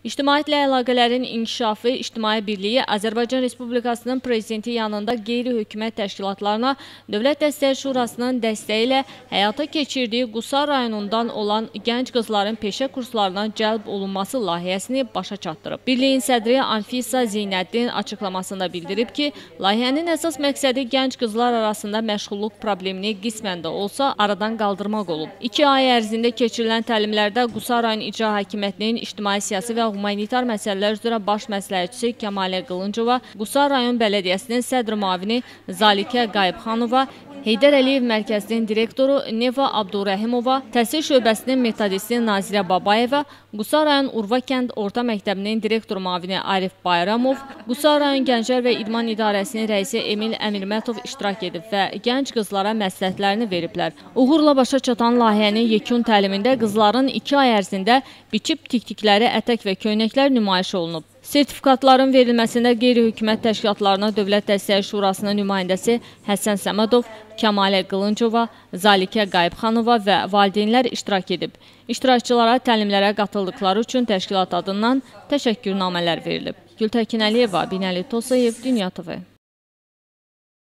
İctimaiyyətlə əlaqələrin inkişafı İctimai Birliyi Azərbaycan Respublikasının Prezidenti yanında qeyri-hökumət təşkilatlarına Dövlət Dəstək Şurasının dəstəyi ilə həyata keçirdiyi Qusar rayonundan olan gənc qızların peşə kurslarına cəlb olunması layihəsini başa çatdırıb. Birliyin sədri Anfisa Zeynəddin açıqlamasında bildirib ki, layihənin əsas məqsədi gənc qızlar arasında məşğulluq problemini qismən də olsa aradan qaldırmaq olub. İki ay ərzində keçirilən təlimlərdə Qusar rayon İcra Hakimiyyətinin ictimai siyasi və humanitar məsələlər üzrə baş məsləhətçisi Kəmalə Qılıncova, Qusar rayon Bələdiyyəsinin sədr müavini Zalikə Qayıbxanova, Heydər Əliyev Mərkəzinin direktoru Neva Abdurrəhimova, Təhsil şöbəsinin metodisti Nazirə Babayeva, Qusar rayon Urva kənd Orta Məktəbinin direktor müavini Arif Bayramov, Qusar rayon Gənclər və İdman İdarəsinin rəisi Emil Əmirmətov iştirak edib və gənc qızlara məsləhətlərini veriblər. Uğurla başa çatan layihənin yekun təlimində qızların 2 ay ərzində biçib tikdikləri ətək və köynəklər nümayiş olunub. Sertifikatların verilməsində qeyri-hökumət təşkilatlarına Dövlət Dəstəyi Şurasının nümayəndəsi Həsən Səmədov, Kəmalə Qılıncova, Zalikə Qayıbxanova və valideynlər iştirak edib. İştirakçılara təlimlərə qatıldıqları üçün təşkilat adından təşəkkürnamələr verilib. Gültəkin Əliyeva, Binəli Tosayev, Dünya TV.